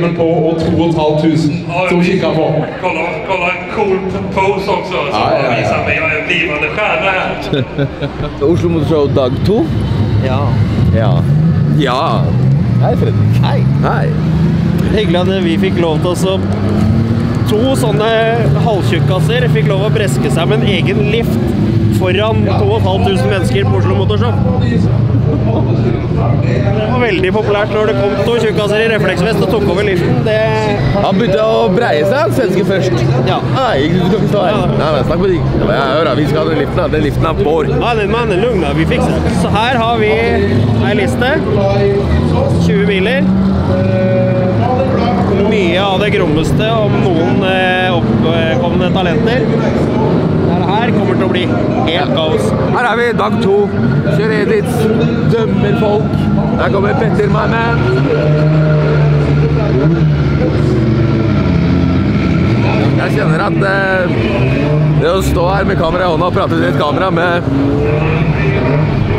Hjelmen på og 2500 som kikka på. Kolla, kolla en cool pose også, som Ja, ja, ja. viser meg Jag är en blivende stjerne her. Oslo Motorshow dag to. Ja. Ja. Ja. Hei, Fredrik. Hei. Hei. Hyggelig at vi fikk lov til å To sånne halvtjukkaser fikk lov å breske seg med en egen lift foran 2500 mennesker på Oslo Motorshow. Det var veldig populært når det kom to tjukkaser i refleksvest og tok over liften. Det Han begynte å breie seg, svenske først. Ja. Nei, du skal ikke stå her. Ja. Nei, men snakk med deg. Ja, hør, vi skal ha den liften. Den liften er vår. Nei, den mannen, lugn vi fikser det. Så her har vi ei liste. 20 biler. Mye av det grommeste om noen eh, oppkomne talenter. Her kommer til å bli helt kaos. Her er vi, dag to. Kjører edits, dømmer folk. Her kommer Petter, my man. Jeg kjenner at eh, det å stå her med kamera i hånda og prate til et kamera med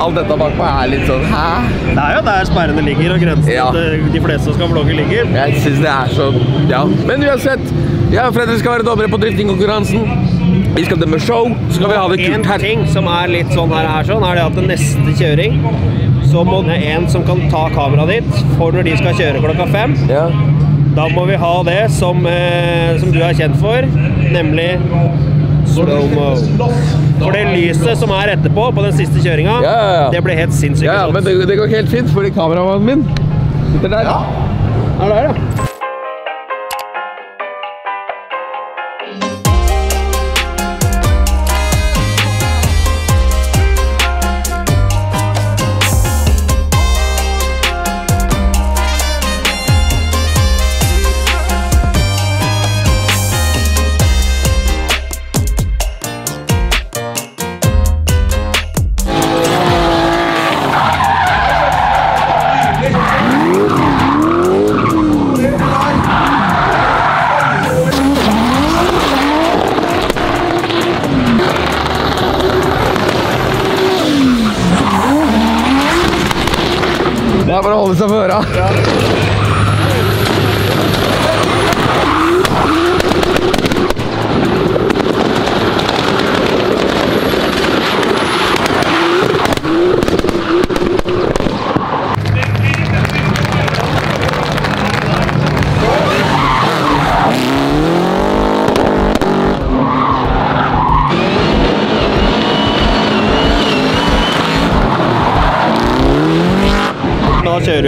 alt dette bakpå er litt sånn Hæ? Det er jo der sperrene ligger, og grensen Ja. til de fleste som skal vlogge ligger. Jeg syns det er så Ja. Men uansett, jeg og Fredrik skal være dommere på driftingkonkurransen. Vi skal dømme show, så skal vi ha det kult her. En ting som er litt sånn her, er sånn, er det at det neste kjøring så må det en som kan ta kameraet ditt for når de skal kjøre klokka fem. Ja. Da må vi ha det som, eh, som du er kjent for, nemlig slow-mo. For det lyset som er etterpå, på den siste kjøringa, Ja, ja, ja. det ble helt sinnssykt. Ja, men det, det går helt fint, fordi kameramannen min sitter der. Ja. Er det her, ja?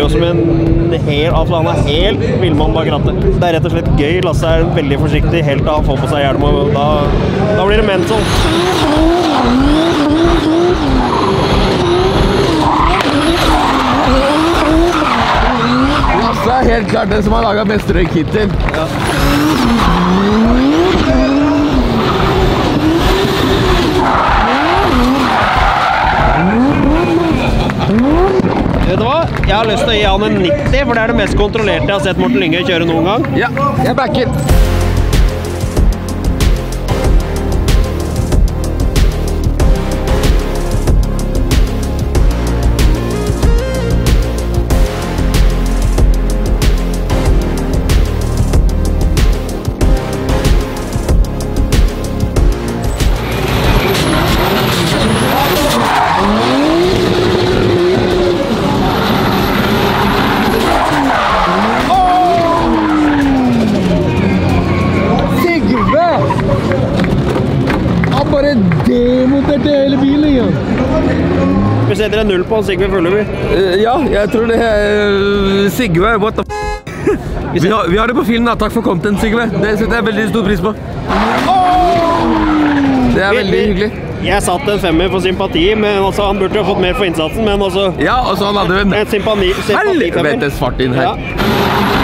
Jo som en hel Altså, han er helt villmann bak rattet. Det er rett og slett gøy. Lasse er veldig forsiktig helt til han får på seg hjelm, og da, da blir det mental. Lasse er helt klart den som har laga mest røyk hittil. Vet du hva? Jeg har lyst til å gi han en 90, for det er det mest kontrollerte jeg har sett Morten Lyngøy kjøre noen gang. Ja, jeg backer. Setter en null på Sigve Fulleby. Eh, ja, jeg tror det er Sigve, what the f***. Vi har, vi har det på film, da. Takk for content, Sigve. Det setter jeg veldig stor pris på. Det er veldig hyggelig. Jeg satt en femmer for sympati, men altså, han burde jo fått mer for innsatsen. Men altså Ja, og så han hadde en En sympati, sympati helvetes fart inn her. Ja.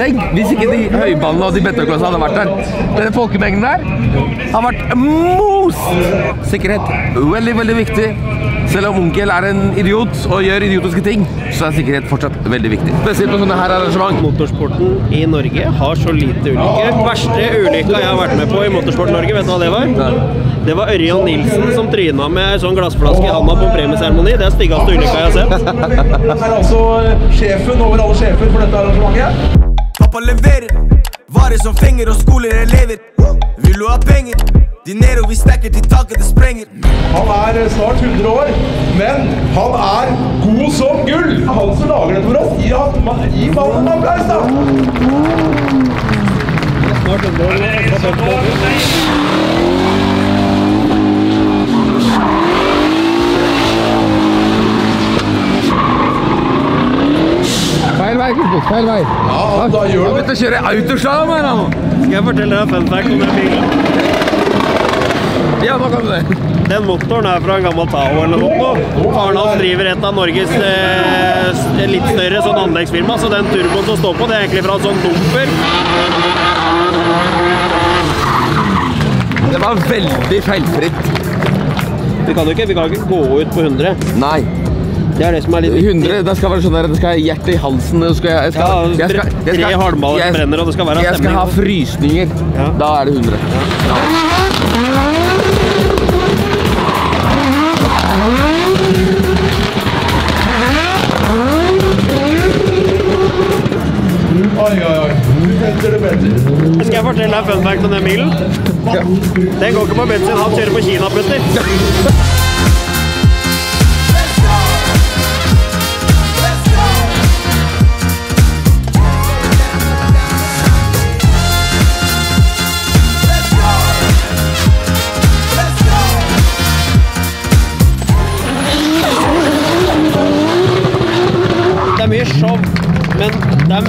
Tenk hvis ikke de høyballene og de betongklossene hadde vært der. Denne folkemengden der har vært most! Sikkerhet veldig, veldig viktig. Selv om onkel er en idiot og gjør idiotiske ting, så er sikkerhet fortsatt veldig viktig. Spesielt på sånne her arrangement. Motorsporten i Norge har så lite ulykker. Verste ulykka jeg har vært med på i Motorsport-Norge, vet du hva det var? Det var Ørjan Nilsen som tryna med ei sånn glassflaske i handa på premieseremoni. Det er styggeste ulykka jeg har sett. Han er altså sjefen over alle sjefer for dette arrangementet. Pappa leverer varer som fenger og skoler elever. Vil du ha penger? Dinero vi stacker til taket det sprenger. Han er eh, snart 100 år, men han er god som gull! Han som lager det for oss, gi mannen en applaus, da! Feil vei, Kristian. Feil vei. Ja, da gjør du han det. begynte å kjøre autoslalåm her, nå. Skal jeg fortelle deg en fun fact om den bilen? Ja, nå kan du det. Den motoren er fra en gammel Tao eller noe sånt. Faren hans driver et av Norges eh, litt større sånn anleggsfirma, så den turboen som står på, det er egentlig fra en sånn dumper. Det var veldig feilfritt. Vi kan jo ikke, vi kan ikke gå ut på 100. Nei. Det er det som er litt viktig. 100, det skal være sånn der, det skal ha hjertet i halsen, det skal, jeg skal, Ja, jeg skal, jeg tre halmballer brenner, og det skal være Jeg skal ha frysninger. Ja. Da er det 100. Oi, oi, oi. Bedre, bedre. Skal jeg fortelle deg fun fact om den bilen? Den går ikke på bensin, han kjører på kinaputter.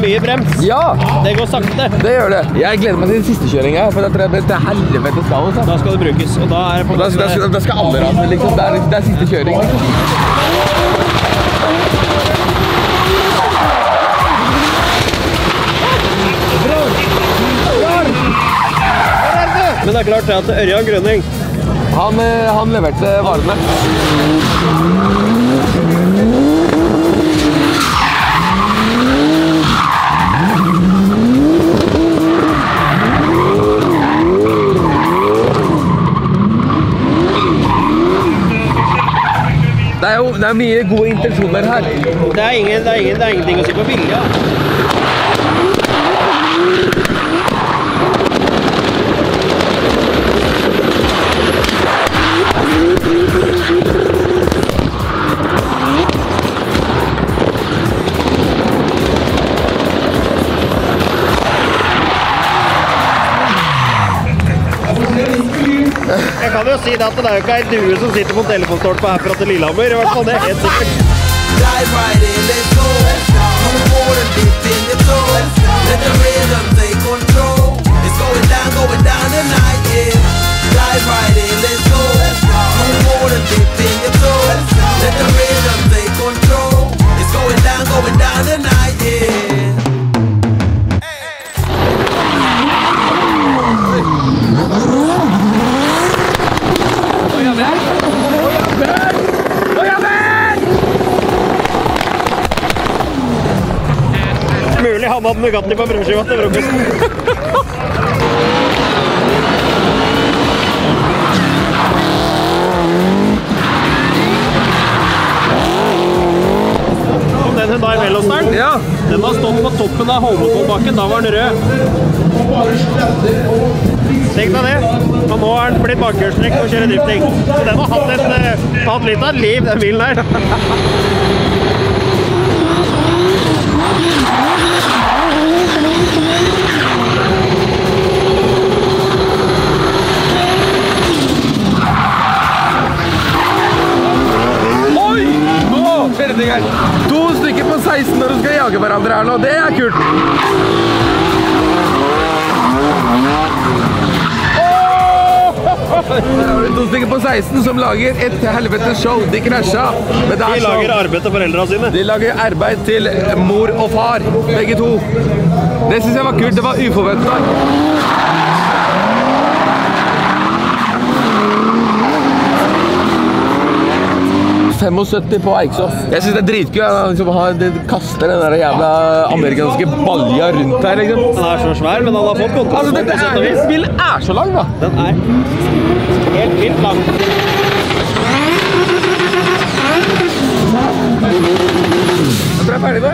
Mye brems. Ja, Det går sakte. det gjør det. Jeg gleder meg til den siste kjøringa, for det er til helvete også. Da skal det brukes, og da er det på Da, da, måte da skal alle rase, liksom. Det er, det er siste kjøring. Men det er klart at Ørjan Grønning Han, eh, han leverte varene. Det er jo det er mye gode intensjoner her. Det er, ingen, det, er ingen, det er ingenting å si på vilja. Jeg kan jo si det at det er jo ikke ei due som sitter på en telefonstolpe herfra til Lillehammer. I hvert fall det er helt sikkert. Dive right in, let's go. No more than dip in your toe. Let the rhythm take control. It's going down, going down tonight, yeah. Hadde Nugatti på brødskiva til frokosten. Hyundai Velosteren, Ja. den har stått på toppen av Holmenkollbakken. Da var den rød. Tenk deg det. Og nå er den blitt bakhjulstrekk og kjører drifting. Så den har hatt, et, eh, hatt litt av et liv, den bilen her. 16 som lager et helvetes show. De krasja. Men det De er lager arbeid til foreldra sine. De lager arbeid til mor og far, begge to. Det syns jeg var kult. Det var uforventa. På Eiksås. Jeg syns det er dritgøy. han Liksom, har- de kaster den der jævla amerikanske balja rundt her, liksom. Den er så svær, men han har fått kontroll Altså, dette sett er, så lang, da. Den er helt vilt lang. Jeg tror jeg er ferdig nå.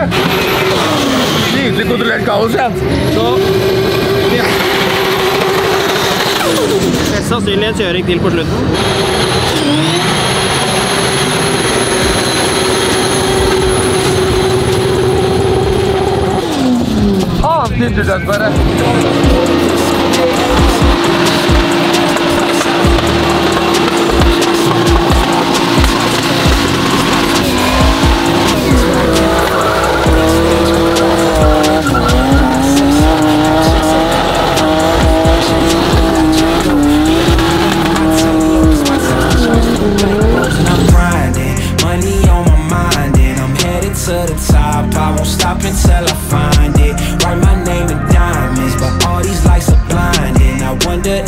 Nydelig kontrollert kaos, jeg. Så ja. Mest sannsynlig en kjøring til på slutten. Ah, Nydelig, bare.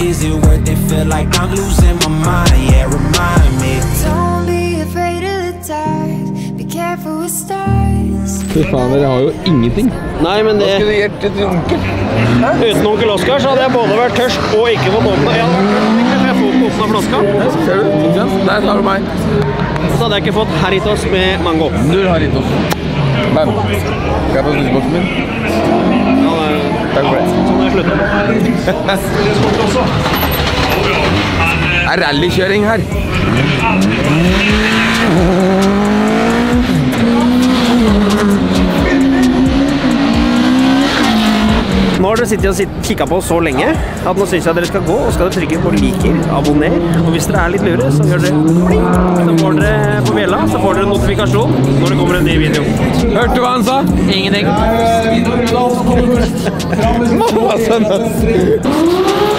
Is it worth it? Feel like I'm losing my mind. Yeah, remind me. Don't be afraid of the dark. Be careful with stars. Fy faen, dere har jo ingenting. Nei, men det Skulle gjort til onkel. Uten onkel Oskar så hadde jeg både vært tørst og ikke fått åpna Jeg hadde vært tørst, ikke ikke åpna flaska. Ser du? Ikke sant? Der har du meg. Så hadde jeg ikke fått Haritos med mango. Null Haritos. Bam. Skal jeg få snusboksen min? Takk for det. Sånn er slutten. Det er rallykjøring her. Har dere sittet og kikka på oss så lenge at nå syns jeg dere skal gå og skal dere trykke på liker, abonner. Og hvis dere er litt lure, så gjør dere pling. Så får dere på bjella, så får dere notifikasjon når det kommer en ny video. Hørte du hva han sa? Ingenting. Mamma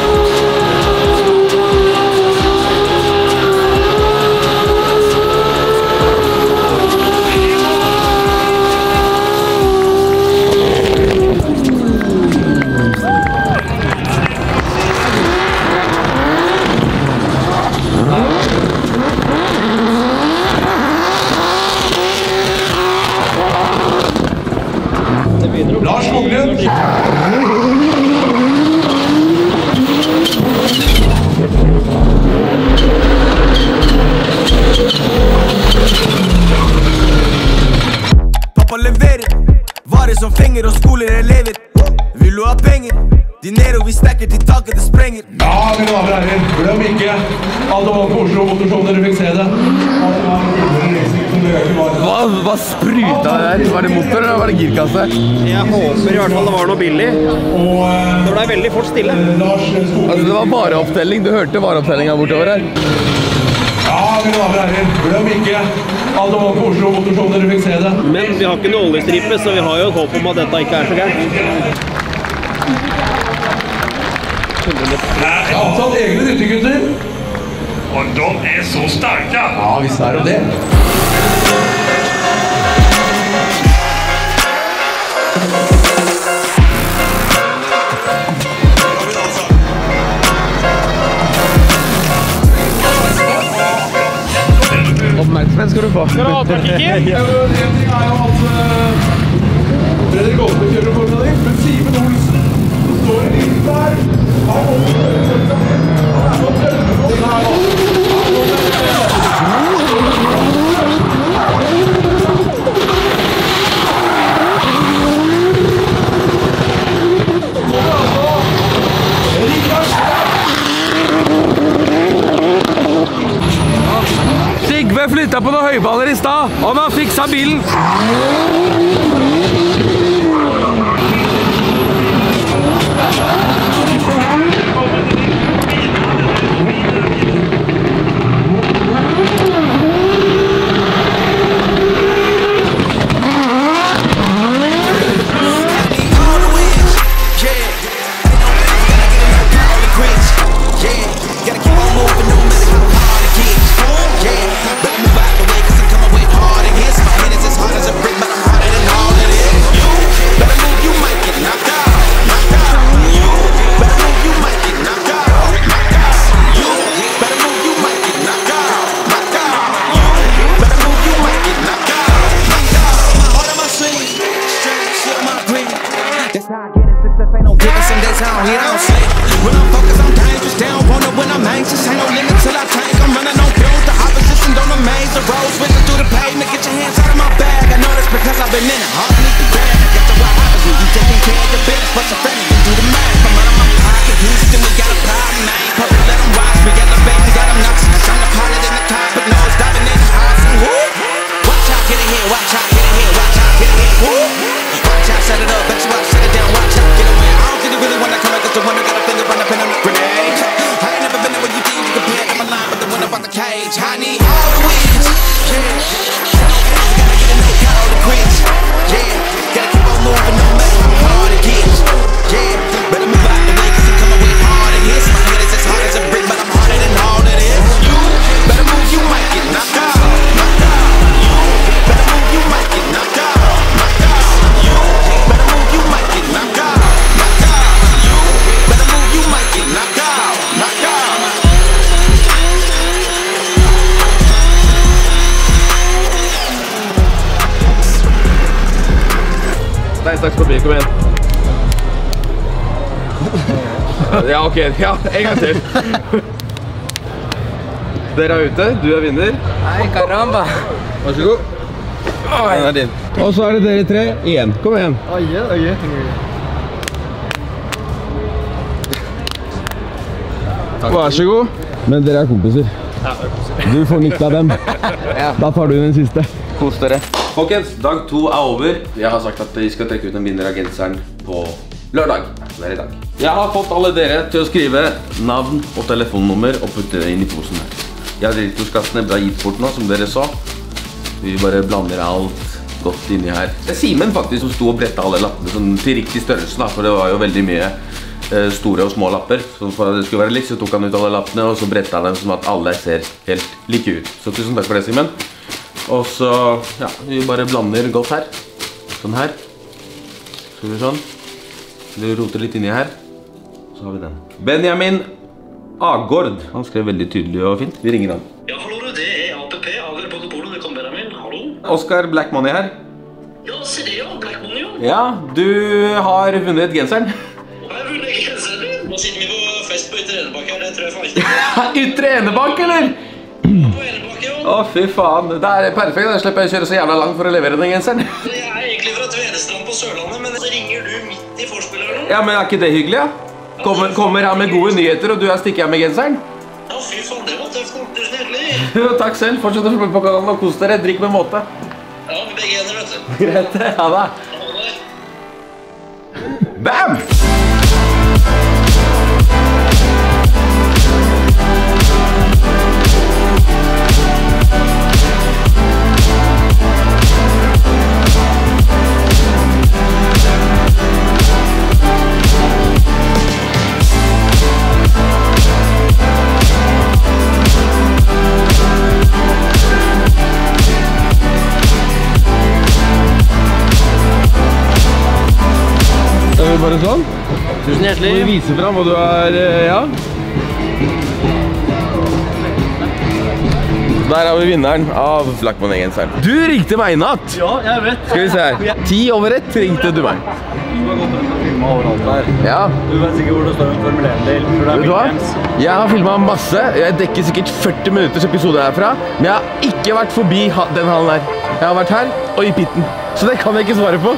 det der? Var det motor eller var det girkasse? Jeg håper i hvert fall det var noe billig. Det ble veldig fort stille. Altså, det var vareopptelling. Du hørte vareopptellinga bortover her. Ja, mine damer og herrer, glem ikke det var på Oslo Motorshow dere fikk se det. Men vi har ikke noe oljestripe, så vi har jo et håp om at dette ikke er så gærent. Jeg har ansatt egne dyttegutter. Og de er så sterke! Ja, visst er de det. Oppmerksomhet skal du få. Skal du er jo at eh, Fredrik Aasbø kjører 1, men Simen Olsen står i der. Flytta på noen høyballer i stad, og man fiksa bilen. set it up, bet you I set it down, watch out, get away. I don't think you really wanna come at this, the one that got a finger on the pen on the grenade. I ain't never been there when you think you can play. I'm aligned but the one up on the cage. I kom igjen. Ja, ok. Ja, en gang til. Dere er ute. Du er vinner. Nei, caramba. Vær så god. Den er din. Og så er det dere tre igjen. Kom igjen. Øye, øye. Vær så god. Men dere er kompiser. Du får nytte av dem. Da tar du den siste. Kos dere. Folkens, dag to er over. Jeg har sagt at vi skal trekke ut en vinner av genseren på lørdag. Det er i dag. Jeg har fått alle dere til å skrive navn og telefonnummer og putte det inn i posen her. Jeg har direktorskassene ble gitt bort nå, som dere så. Vi bare blander alt godt inni her. Det er Simen faktisk som sto og bretta alle lappene sånn til riktig størrelse, da, for det var jo veldig mye eh, store og små lapper. Så for at det skulle være likt, så tok han ut alle lappene, og så bretta han dem sånn at alle ser helt like ut. Så tusen takk for det, Simen. Og så, ja, vi bare blander godt her. Sånn her. Skal vi sånn. Vi roter litt inni her. Så har vi den. Benjamin Agord. Han skrev veldig tydelig og fint. Vi ringer han. Ja, hallo, det er APP, Ager Poképolo, det kan Benjamin. Hallo? Oscar Black Money her. Ja, se det, ja. Black Money, ja. Ja, du har vunnet genseren. Jeg har vunnet genseren din. Nå sitter vi på fest på Ytre Enebakk her, det tror jeg faen ikke. Ytre Enebakk, eller? Å, fy faen. Det er perfekt. Da slipper jeg å kjøre så jævla langt for å levere den genseren. Jeg er egentlig fra Tvedestrand på Sørlandet, men så ringer du midt i forspilleren. Ja, men er ikke det hyggelig, ja? Kommer, kommer her med gode nyheter, og du er stikker her med genseren? Ja, fy faen, det var tøft. Tusen hjertelig. Takk selv. Fortsett å følge på kanalen og kos dere. Drikk med måte. Ja, med begge hender, vet du. Greit. Ha det. Ha det. Bam! Bare sånn. Tusen Må vi vise fram hva du er, eh, ja? Der har vi vinneren av Flakmann-genseren. Du ringte meg i natt! Ja, jeg vet. Skal vi se her. Ti over ett ringte du meg. Ja, Du vet sikkert hvor det står en Formel 1-bil. vet du hva? Jeg har filmet masse. Jeg dekker sikkert 40 minutters episode herfra. Men jeg har ikke vært forbi den hallen her. Jeg har vært her og i pitten. Så det kan jeg ikke svare på.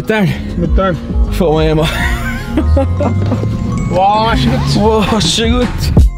Brutter'n. Få meg hjem, da. Vær så god. Vær så god.